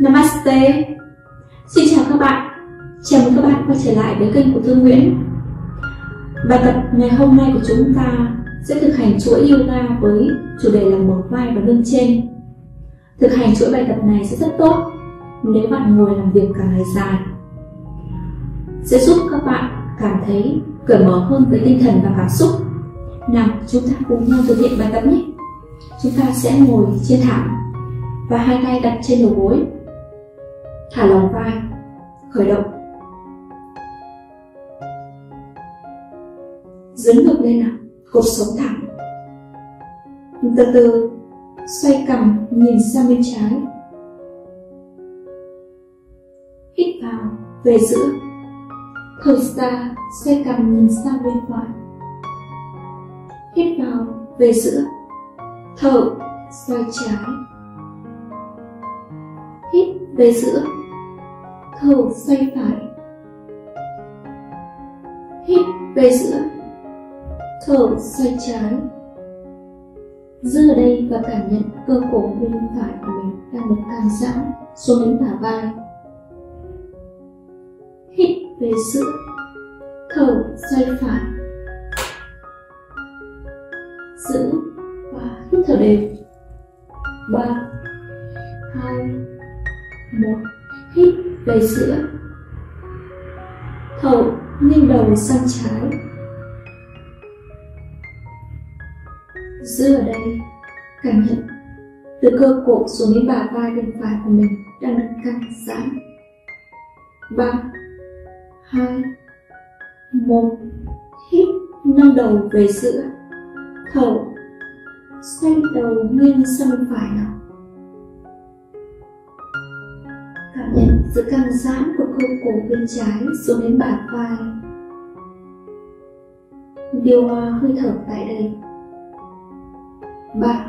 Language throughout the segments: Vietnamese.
Namaste. Xin chào các bạn. Chào mừng các bạn quay trở lại với kênh của Thương Nguyễn. Bài tập ngày hôm nay của chúng ta sẽ thực hành chuỗi yoga với chủ đề là mở vai và lưng trên. Thực hành chuỗi bài tập này sẽ rất tốt nếu bạn ngồi làm việc cả ngày dài. Sẽ giúp các bạn cảm thấy cởi mở hơn với tinh thần và cảm xúc. Nào, chúng ta cùng nhau thực hiện bài tập nhé. Chúng ta sẽ ngồi trên thảm và hai tay đặt trên đầu gối thả lòng vai, khởi động. Dấn ngược lên nào, cột sống thẳng. Từ từ, xoay cằm nhìn sang bên trái. Hít vào, về giữa. Thở ra, xoay cằm nhìn sang bên phải. Hít vào, về giữa. Thở, xoay trái. Hít, về giữa thở xoay phải. Hít về giữa thở xoay trái. Giữ ở đây và cảm nhận cơ cổ bên phải của mình đang được căng giãn xuống đến bả vai. Hít về giữa thở xoay phải. Giữ và hít thở đều. Ba. Đầy sữa. Giữa thở nghiêng đầu sang trái. Giữ ở đây, cảm nhận từ cơ cổ xuống đến bả vai bên phải của mình đang được căng giãn. Ba, hai, một, hít nâng đầu về giữa. Thở xoay đầu nghiêng sang bên phải nào. Cảm nhận sự căng giãn của cơ cổ bên trái xuống đến bả vai. Điều hòa hơi thở tại đây. Ba,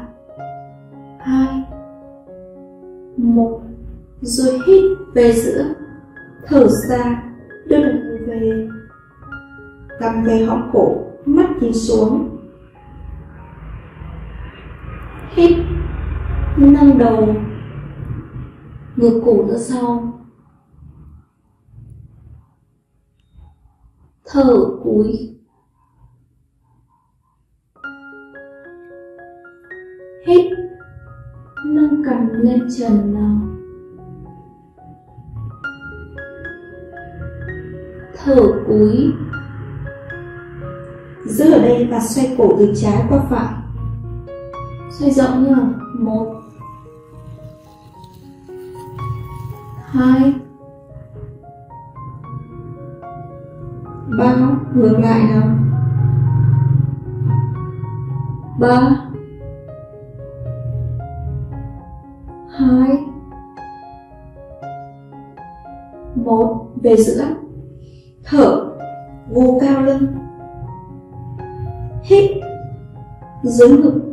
hai, một, rồi hít về giữa. Thở ra, đưa đầu về. Cầm về họng cổ, mắt nhìn xuống. Hít, nâng đầu ngược cổ ra sau thở cúi. Hít. Nâng cằm lên trần nào. Thở cúi. Giữ ở đây và xoay cổ từ trái qua phải. Xoay rộng nhá. Một. Hai. Ba. Ngược lại nào. Ba. Hai. Một. Về giữa thở. Vù cao lưng. Hít. Dưới ngực.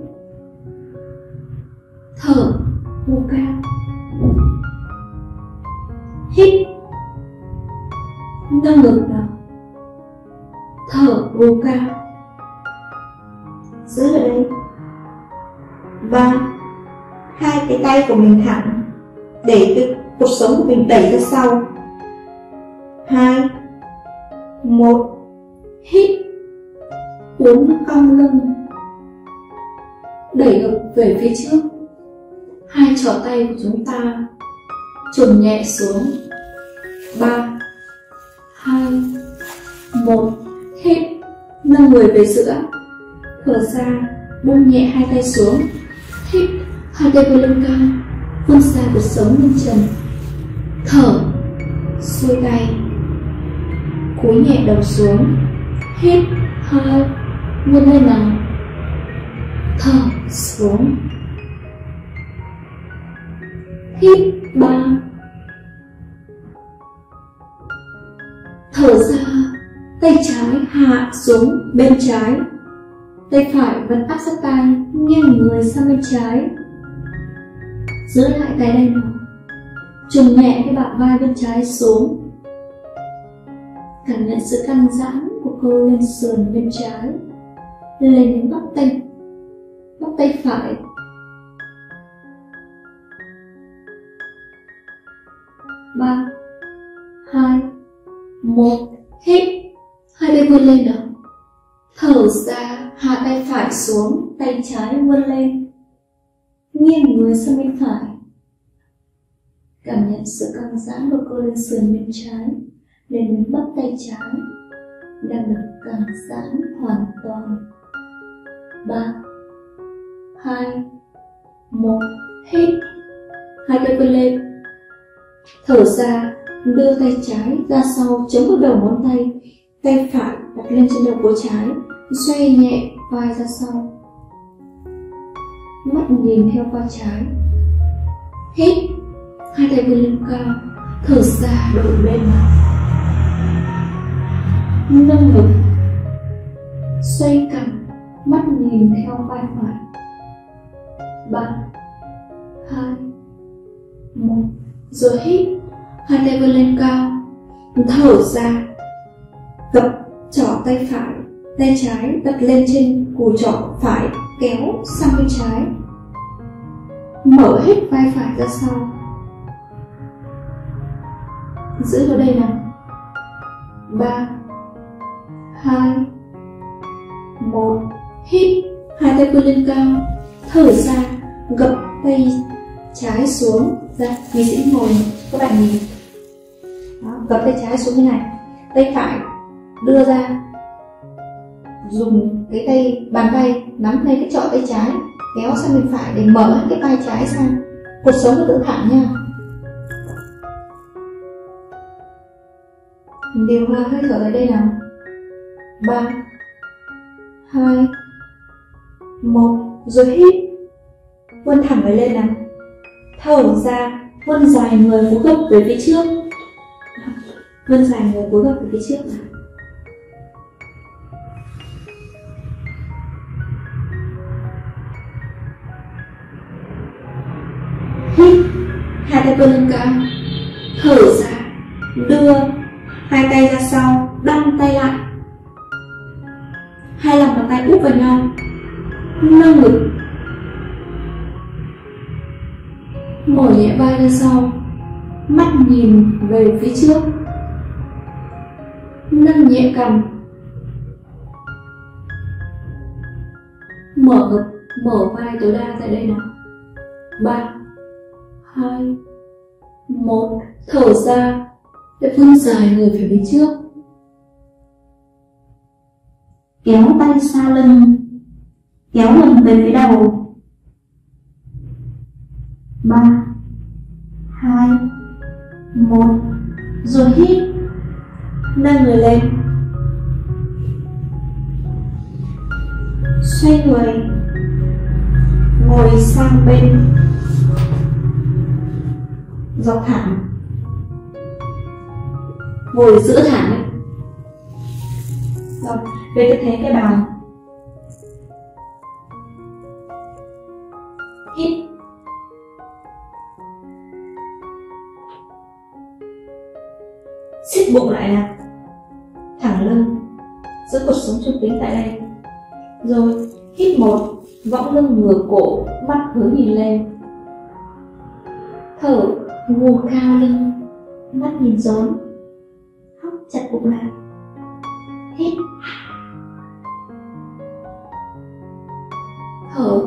Hít. Nâng ngực nào thở vù cao giữ ở đây. Ba hai cái tay của mình thẳng để cái cuộc sống của mình đẩy ra sau. Hai. Một. Hít. Uốn cong lưng. Đẩy ngực về phía trước. Hai trò tay của chúng ta trùng nhẹ xuống. Ba, hai, một hít nâng người về giữa. Thở ra, buông nhẹ hai tay xuống. Hít hai tay về lưng cao, vươn xa cuộc sống lên trần thở, xuôi tay. Cúi nhẹ đầu xuống. Hít hai, vươn lên nào thở, xuống hít ba. Thở ra, tay trái hạ xuống bên trái. Tay phải vẫn áp sát tay nghiêng người sang bên trái. Giữ lại cái đây nào trùng nhẹ cái bả vai bên trái xuống. Cảm nhận sự căng giãn của cơ lên sườn bên trái. Lên đến bắp tay. Bắp tay phải một, hít. Hai tay vươn lên nào thở ra, hạ tay phải xuống, tay trái vươn lên. Nghiêng người sang bên phải. Cảm nhận sự căng giãn của cơ lên sườn bên trái, lên đến bắp tay trái. Đang được căng giãn hoàn toàn. Ba, hai, một, hít. Hai tay vươn lên. Thở ra, đưa tay trái ra sau chống vào đầu ngón tay, tay phải đặt lên trên đầu của trái, xoay nhẹ vai ra sau. Mắt nhìn theo qua trái. Hít, hai tay vươn lên cao, thở ra đổi lên. Nâng ngực, xoay cằm, mắt nhìn theo vai phải. ba rồi hít. Hai tay vươn lên cao, thở ra gập trỏ tay phải, tay trái đặt lên trên cùi trỏ phải, kéo sang bên trái. Mở hết vai phải ra sau. Giữ vào đây nào. Ba, hai, một, hít. Hai tay vươn lên cao, thở ra, gập tay trái xuống ra mình sẽ ngồi các bạn nhìn. Đó, gập tay trái xuống như này. Tay phải đưa ra dùng cái tay bàn tay nắm lấy cái trọ tay trái kéo sang bên phải để mở cái vai trái ra cuộc sống nó tự thẳng nha. Điều hòa hơi thở ở đây nào? Ba hai một rồi hít. Vươn thẳng người lên nào thở ra vươn dài người cúi gập về phía trước. Vươn dài người cúi gập về phía trước nào? Hít, hai tay vươn lên cao, thở ra nhẹ vai ra sau, mắt nhìn về phía trước. Nâng nhẹ cằm. Mở ngực, mở vai tối đa tại đây nào. Ba, hai, một, thở ra. Để vươn dài người về phía trước. Kéo tay xa lưng. Kéo mình về phía đầu. Ba hai, một, rồi hít, nâng người lên. Xoay người, ngồi sang bên dọc thẳng. Ngồi giữa thẳng rồi, về tư thế cái bàn. Xích lại nào thẳng lưng giữ cột sống trung tính tại đây. Rồi, hít một võng lưng ngửa cổ, mắt hướng nhìn lên. Thở ngù cao lưng, mắt nhìn rốn hóc chặt bụng lại. Hít. Thở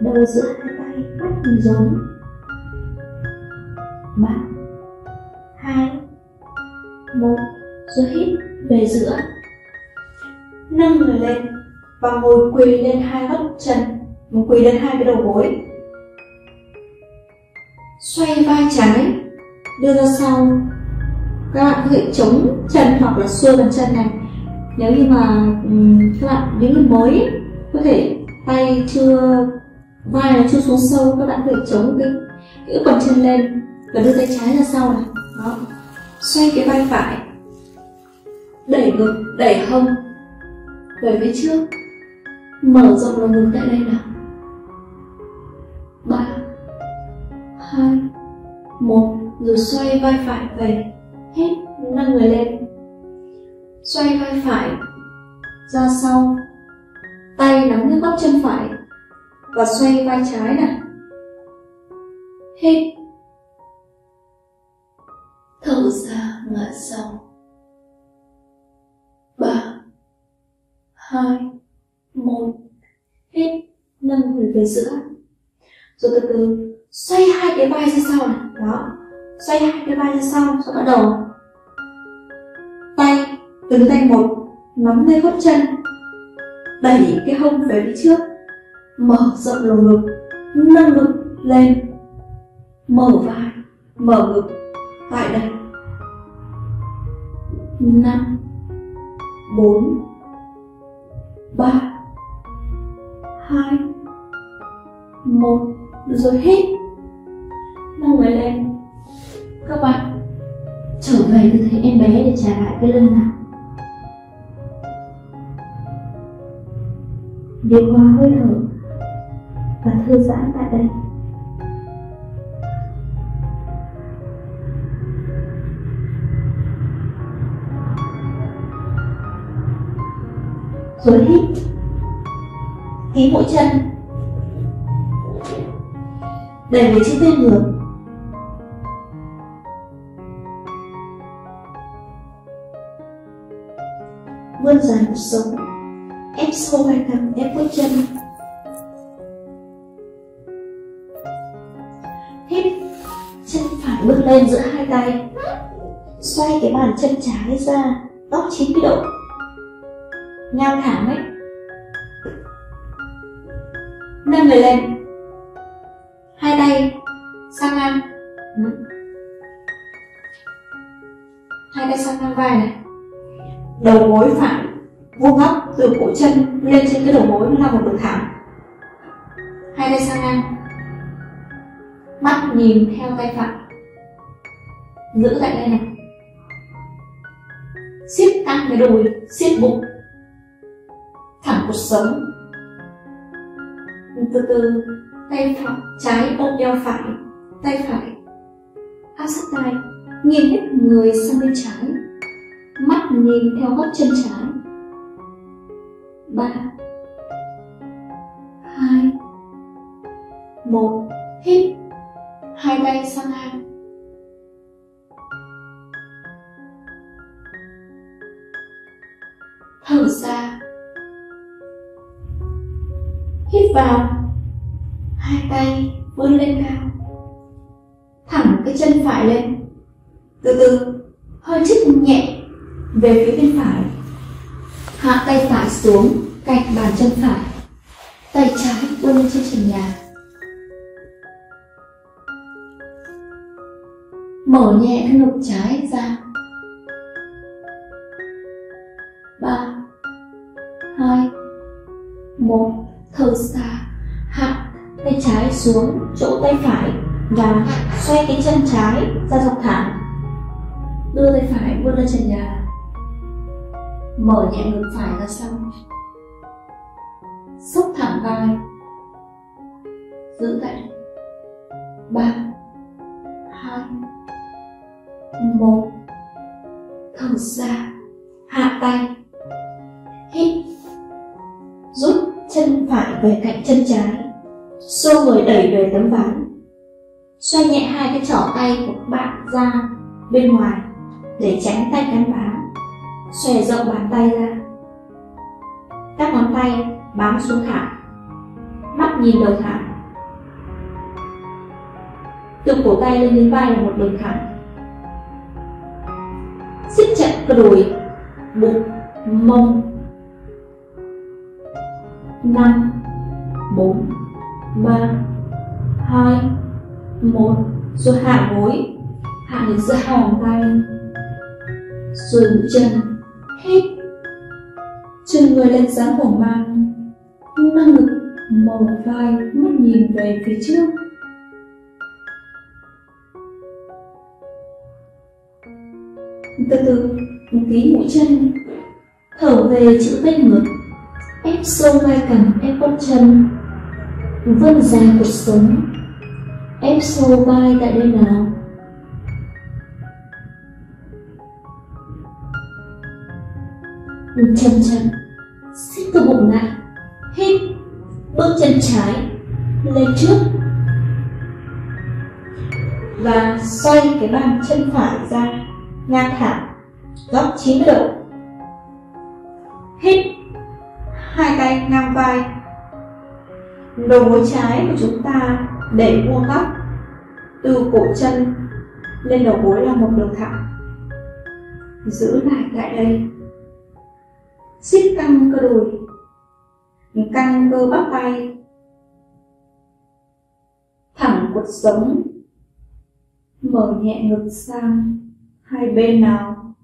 đầu giữa hai tay bắt nhìn rốn ba hai. Một. Rồi hít về giữa. Nâng người lên và ngồi quỳ lên hai gót chân. Ngồi quỳ lên hai cái đầu gối. Xoay vai trái. Đưa ra sau. Các bạn có thể chống chân hoặc là xuôi bàn chân này. Nếu như mà các bạn những người mới, có thể tay chưa vai nó chưa xuống sâu các bạn có thể chống cái cái bàn chân lên và đưa tay trái ra sau này. Đó. Xoay cái vai phải đẩy ngực đẩy hông về phía trước. Mở rộng lồng ngực tại đây nào. Ba hai một Rồi xoay vai phải về Hết, nâng người lên. Xoay vai phải Ra sau. Tay nắm cái bắp chân phải. Và xoay vai trái nào? Hít, Thở ra ngã sau ba. Hai. Một. Hít, nâng người về giữa. Rồi từ từ xoay hai cái vai ra sau này. Đó. Xoay hai cái vai ra sau rồi bắt đầu. Tay từng tay một nắm lên gót chân. Đẩy cái hông về phía trước mở rộng lồng ngực nâng ngực lên mở vai mở ngực tại đây. Năm bốn ba hai một rồi hít, nâng người lên. Các bạn trở về tư thế em bé để trả lại cái lưng nào. Điều hòa hơi thở thư giãn tại đây. Rồi hít khí mũi chân. Đẩy về chiếc tên ngược vươn dài một sống. Ép sâu hai cằm, ép mũi chân. Bước lên giữa hai tay. Xoay cái bàn chân trái ra góc 90 độ nhao thẳng ấy. Nâng người lên. Hai tay. Sang ngang. Ừ. Hai tay sang ngang vai này. Đầu gối phải vuông góc từ cổ chân lên trên cái đầu gối nó là một đường thẳng hai tay sang ngang. Mắt nhìn theo tay phải giữ tại đây này. Siết căng cái đùi, siết bụng. Thẳng cuộc sống. Từ từ, tay phải, trái ôm eo phải, tay phải. Áp sát tay, nghiêng hết người sang bên trái. Mắt nhìn theo góc chân trái. Ba, hai, một, hít. Hai tay sang ngang. Thở ra hít vào. Hai tay vươn lên cao. Thẳng cái chân phải lên. Từ từ, hơi chích nhẹ về phía bên phải. Hạ tay phải xuống, cạnh bàn chân phải. Tay trái vươn lên trên trần nhà. Mở nhẹ cái ngực trái xuống chỗ tay phải và xoay cái chân trái ra dọc thẳng. Đưa tay phải vươn lên trần nhà. Mở nhẹ ngực phải ra sau. Xốc thẳng vai. Giữ tại đây ba. Hai. Một. Thở ra. Hạ tay. Hít. Rút chân phải về cạnh chân trái xô người đẩy về tấm ván. Xoay nhẹ hai cái trỏ tay của các bạn ra bên ngoài để tránh tay cắn bám xòe rộng bàn tay ra. Các ngón tay bám xuống thẳng mắt nhìn đầu thẳng. Từ cổ tay lên đến vai là một đường thẳng. Siết chặt cơ đùi, bụng, mông. Năm, bốn ba hai một. Rồi hạ gối. Hạ được giữa hai bàn tay. Rồi mũi chân. Hít, chân người lên dáng hổ mang. Nâng ngực mở vai mắt nhìn về phía trước. Từ từ ký mũi chân. Thở về chữ vết ngực. Ép sâu vai cẳng ép bắp chân vươn ra cuộc sống. Ép sâu vai tại đây nào? Chậm chậm. Xích cơ bụng lại. Hít. Bước chân trái. Lên trước. Và xoay cái bàn chân phải ra. Ngang thẳng. Góc 90 độ. Hít. Hai tay ngang vai đầu gối trái của chúng ta để vuông góc, từ cổ chân lên đầu gối là một đường thẳng. Giữ lại tại đây. Siết căng cơ đùi, căng cơ bắp tay. Thẳng cột sống. Mở nhẹ ngực sang hai bên nào.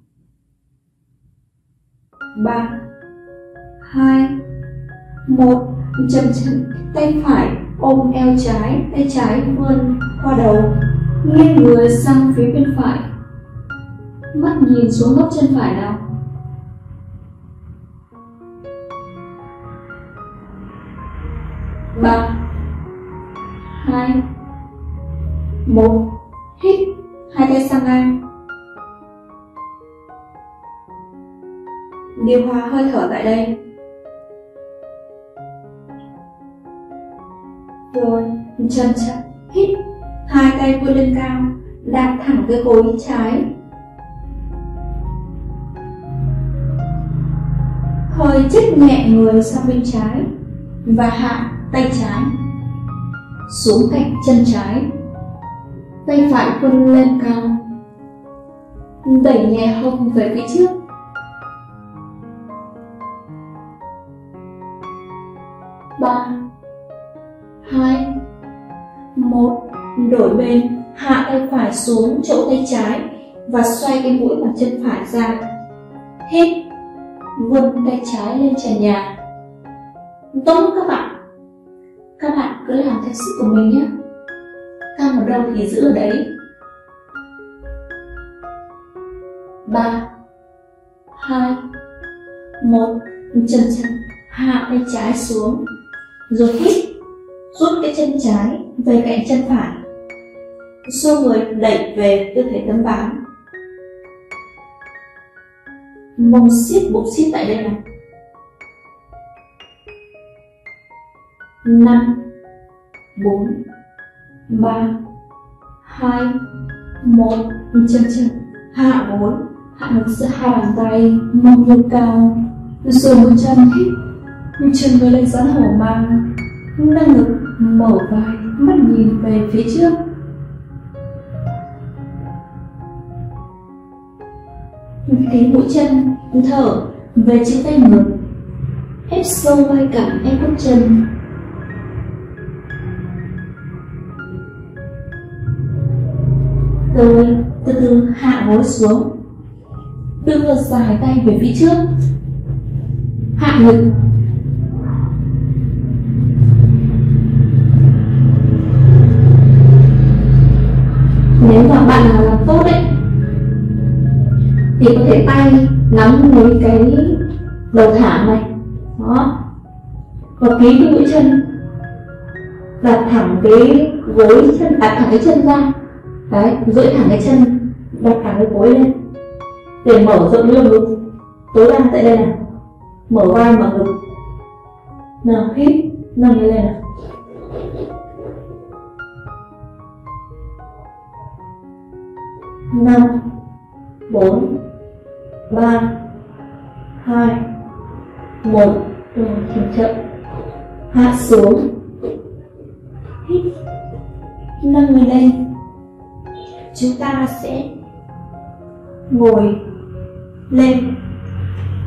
Ba, hai, một chậm chậm tay phải, ôm eo trái, tay trái vươn qua đầu, nghiêng người sang phía bên phải. Mắt nhìn xuống góc chân phải nào. Ba, hai, một, hít, hai tay sang ngang. Điều hòa hơi thở tại đây. Rồi chậm chậm hít hai tay vươn lên cao đặt thẳng cái gối trái. Hơi chích nhẹ người sang bên trái và hạ tay trái xuống cạnh chân trái. Tay phải vươn lên cao, đẩy nhẹ hông về phía trước. Đổi bên hạ tay phải xuống chỗ tay trái và xoay cái mũi bằng chân phải ra. Hít, vươn tay trái lên trần nhà. Tốt các bạn. Các bạn cứ làm theo sức của mình nhé. Căng ở đâu thì giữ ở đấy. Ba, hai, một, chân chân hạ tay trái xuống, rồi hít, rút cái chân trái về cạnh chân phải xô người đẩy về tư thế tấm ván mông siết bụng siết tại đây này. Năm, bốn, ba, hai, một chân chân hạ bốn, hạ ngực giữa hai bàn tay, mông lên cao. Rồi một chân hít chân người lên rắn hổ mang. Nâng ngực mở vai, mắt nhìn về phía trước. Thế mũi chân thở, về chữ tay ngược. ép sâu vai cẳng ép bước chân. Rồi từ từ hạ gối xuống. Đưa ngược dài tay về phía trước. Hạ ngực. Nếu mà bạn nào làm tốt đấy thì có thể tay nắm lấy cái đầu thảm này. Đó. Và ký cái mũi chân. Đặt thẳng cái gối chân, đặt thẳng cái chân ra. Đấy, duỗi thẳng cái chân, đặt thẳng cái gối lên. Để mở rộng lưng ngực. Tối đa tại đây này. Mở vai, mở ngực. Nào, hít. Nâng lên nào năm, bốn ba, hai, một rồi chậm chậm. Hạ xuống. Hít nâng người lên. Chúng ta sẽ ngồi lên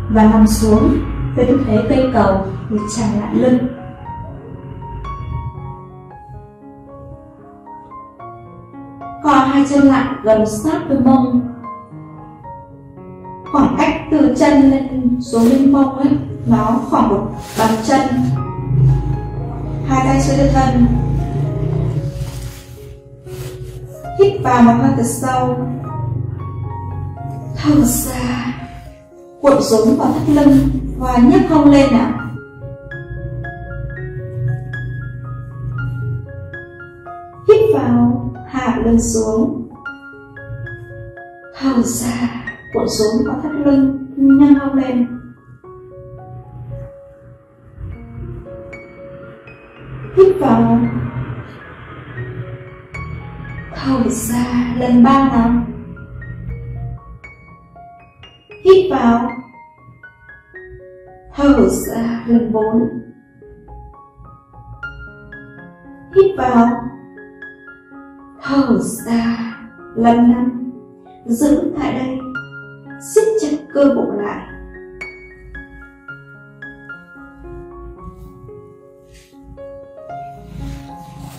và nằm xuống. Với tư thế cây cầu để tràn lại lưng. Co hai chân lại gần sát với mông chân lên xuống bên mông ấy, nó khoảng một bàn chân. Hai tay xuống đất vân hít vào một hơi thật sâu. Thở ra. Cuộn rốn vào thắt lưng và nhấc hông lên nào hít vào, hạ lưng xuống. Thở ra, cuộn rốn vào thắt lưng nhân hông lên. Hít vào. Thở ra lần ba nào? Hít vào. Thở ra lần bốn. Hít vào. Thở ra lần năm. Giữ tại đây. Siết chặt cơ bụng lại.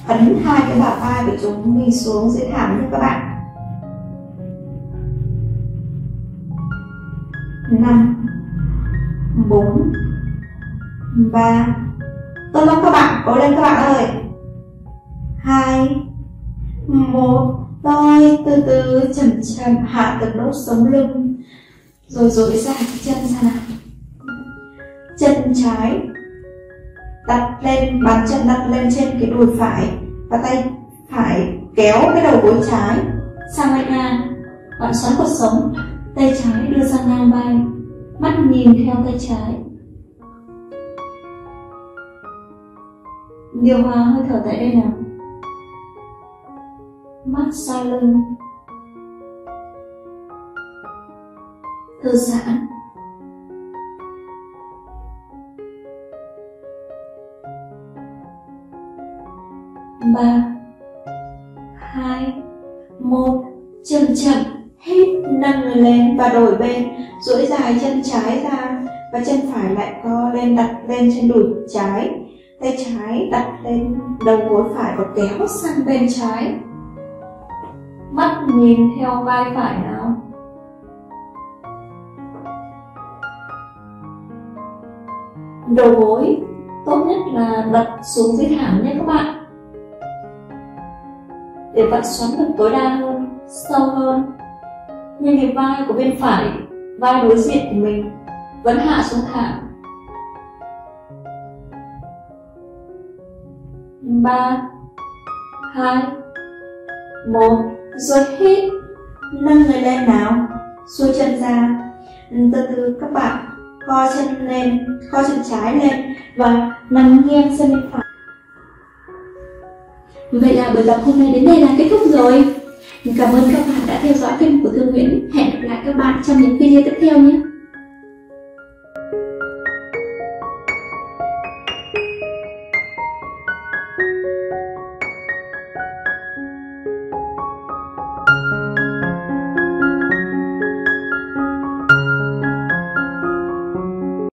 Ấn hai cái bả vai của chúng mình xuống dưới thảm nha các bạn. Năm, bốn, ba. Tốt lắm các bạn, cố lên các bạn ơi. Hai, một. Rồi, từ từ, chậm chậm, hạ từng đốt sống lưng rồi duỗi ra cái chân ra nào. Chân trái, đặt lên, bàn chân đặt lên trên cái đùi phải và tay phải kéo cái đầu gối trái. Sang vai ngang, bạn xoắn cột sống, tay trái đưa ra ngang vai, mắt nhìn theo tay trái. Điều hòa hơi thở tại đây nào. Mắt xa lưng. Thư giãn ba, hai, một. Chậm chậm, hít nâng người lên và đổi bên. Duỗi dài chân trái ra và chân phải lại co lên, đặt lên trên đùi trái. Tay trái đặt lên đầu gối phải và kéo sang bên trái. Mắt nhìn theo vai phải nào? Đầu gối, tốt nhất là đặt xuống dưới thảm nhé các bạn. Để bạn xoắn được tối đa hơn, sâu hơn, nhưng cái vai của bên phải, vai đối diện của mình vẫn hạ xuống thảm. Ba, hai, một, rồi hít, nâng người lên nào, xuôi chân ra. Từ từ các bạn co chân lên co chân trái lên và nằm nghiêng sang bên phải. Vậy là buổi tập hôm nay đến đây là kết thúc rồi. Cảm ơn các bạn đã theo dõi kênh của Thương Nguyễn. Hẹn gặp lại các bạn trong những video tiếp theo nhé.